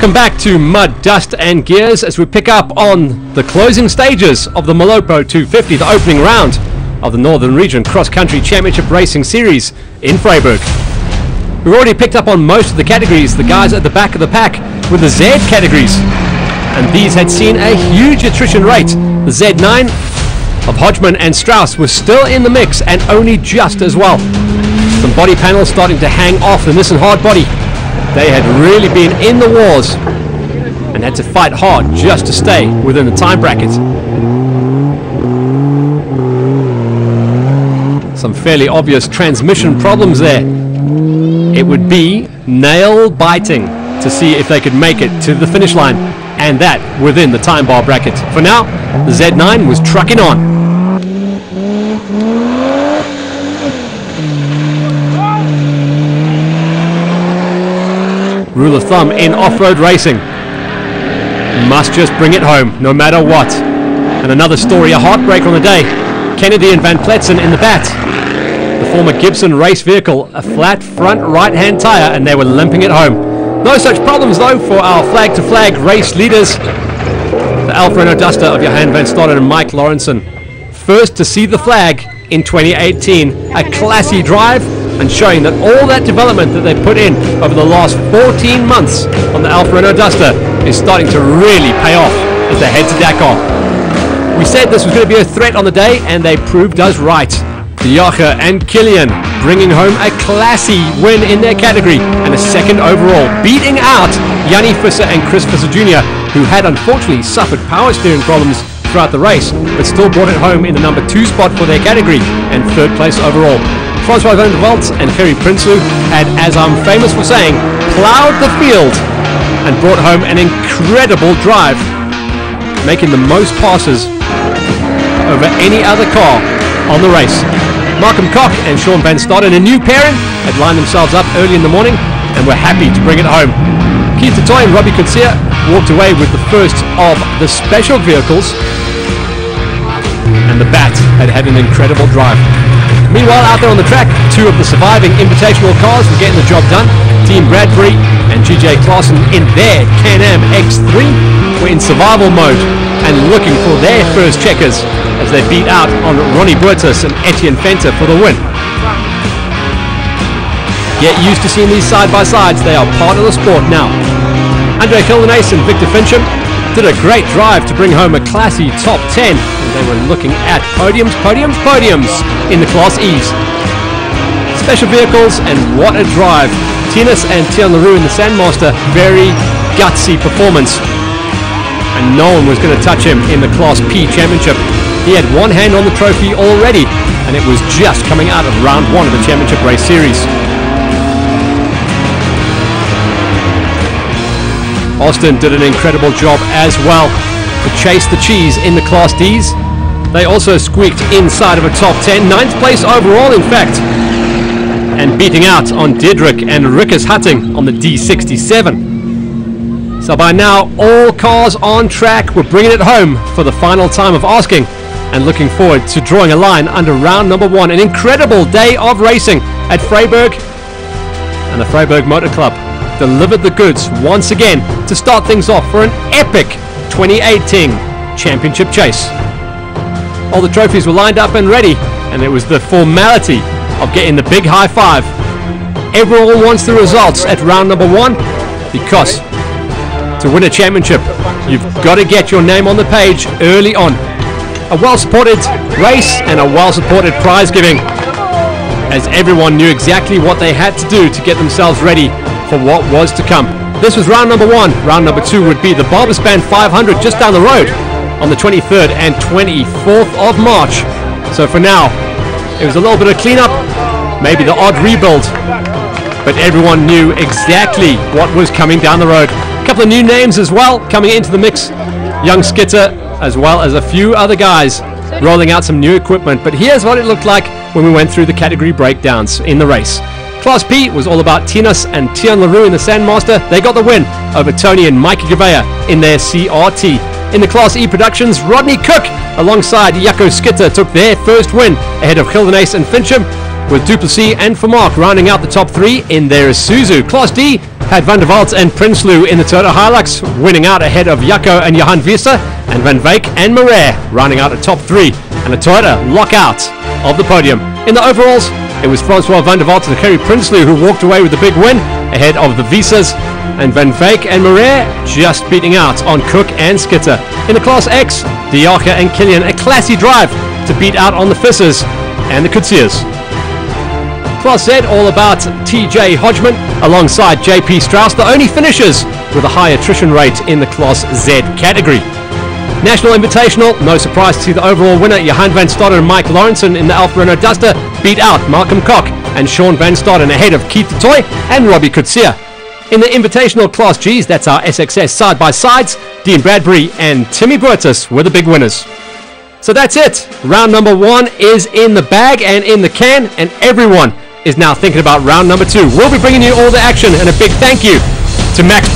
Welcome back to Mud, Dust and Gears as we pick up on the closing stages of the Molopo 250, the opening round of the Northern Region Cross Country Championship Racing Series in Vryburg. We've already picked up on most of the categories, the guys at the back of the pack with the Z categories. And these had seen a huge attrition rate. The Z9 of Hodgman and Strauss was still in the mix and only just as well. Some body panels starting to hang off the Nissan Hardbody they had really been in the wars and had to fight hard just to stay within the time bracket. Some fairly obvious transmission problems there. It would be nail biting to see if they could make it to the finish line and that within the time bar bracket. For now, the Z9 was trucking on. Rule of thumb in off-road racing. Must just bring it home, no matter what. And another story, a heartbreak on the day. Kennedy and Van Pletzen in the bat. The former Gibson race vehicle, a flat front right-hand tyre, and they were limping it home. No such problems though for our flag-to-flag race leaders. The Alfa Duster of Johan van Staden and Mike Lawrenson. First to see the flag in 2018. A classy drive and showing that all that development that they put in over the last 14 months on the Alfa Renault Duster is starting to really pay off as they head to Dakar. We said this was going to be a threat on the day, and they proved us right. Diacha and Killian bringing home a classy win in their category and a second overall, beating out Yanni Fisser and Chris Fisser Jr., who had unfortunately suffered power steering problems throughout the race, but still brought it home in the number two spot for their category and third place overall. Francois van der Walt and Ferry Prinsloo had, as I'm famous for saying, ploughed the field and brought home an incredible drive, making the most passes over any other car on the race. Malcolm Cock and Sean Van Staden, a new pairing, had lined themselves up early in the morning and were happy to bring it home. Keith Toy and Robbie Coetzee walked away with the first of the special vehicles and the Bat had had an incredible drive. Meanwhile, out there on the track, two of the surviving Invitational cars were getting the job done. Team Bradbury and GJ Claassen in their Can-Am X3 were in survival mode and looking for their first checkers as they beat out on Ronnie Burtis and Etienne Venter for the win. Get used to seeing these side-by-sides. They are part of the sport now. Andre Gildenhuys and Victor Fincham did a great drive to bring home a classy top 10 they were looking at podiums, podiums, podiums in the Class E's. Special vehicles and what a drive. Tennis and Tian Leroux in the Sandmaster, very gutsy performance. And no one was going to touch him in the Class P Championship. He had one hand on the trophy already, and it was just coming out of round one of the Championship Race Series. Austin did an incredible job as well to chase the cheese in the Class Ds. They also squeaked inside of a top 10, ninth place overall in fact, and beating out on Diedrich and Rickers Hutting on the D67. So by now, all cars on track. We're bringing it home for the final time of asking and looking forward to drawing a line under round number one. An incredible day of racing at Vryburg and the Vryburg Motor Club delivered the goods once again to start things off for an epic 2018 championship chase. All the trophies were lined up and ready, and it was the formality of getting the big high five. Everyone wants the results at round number one because to win a championship, you've got to get your name on the page early on. A well supported race and a well supported prize giving, as everyone knew exactly what they had to do to get themselves ready for what was to come. This was round number one. Round number two would be the Barberspan 500 just down the road on the 23rd and 24th of March. So for now, it was a little bit of cleanup, maybe the odd rebuild, but everyone knew exactly what was coming down the road. A couple of new names as well coming into the mix. Young Skitter, as well as a few other guys rolling out some new equipment. But here's what it looked like when we went through the category breakdowns in the race. Class P was all about Tinas and Tian Leroux in the Sandmaster. They got the win over Tony and Mikey Gavea in their CRT. In the Class E productions, Rodney Cook alongside Jaco Skitter took their first win ahead of Gildenhuys and Fincham, with Duplessis and Vermaak rounding out the top three in their Isuzu. Class D had Van der Waals and Prinsloo in the Toyota Hilux, winning out ahead of Jaco and Johan Visser, and Van Wyk and Marais rounding out a top three, and a Toyota lockout of the podium. In the overalls, it was Francois Van der Waals and Kerry Prinsloo who walked away with the big win ahead of the Vissers, and Van Wyk and Marais just beating out on Cook and Skitter. In the Class X, Diaka and Killian, a classy drive to beat out on the Fissers and the Coetzers. Class Z all about TJ Hodgman alongside JP Strauss, the only finishers with a high attrition rate in the Class Z category. National Invitational, no surprise to see the overall winner, Johan Van Staden and Mike Lawrenson in the Alfa Renault Duster beat out Malcolm Cock and Sean Van Staden ahead of Keith Toy and Robbie Coetzee. In the Invitational Class Gs, that's our SXS side-by-sides, Dean Bradbury and Timmy Burtis were the big winners. So that's it. Round number one is in the bag and in the can, and everyone is now thinking about round number two. We'll be bringing you all the action, and a big thank you to Max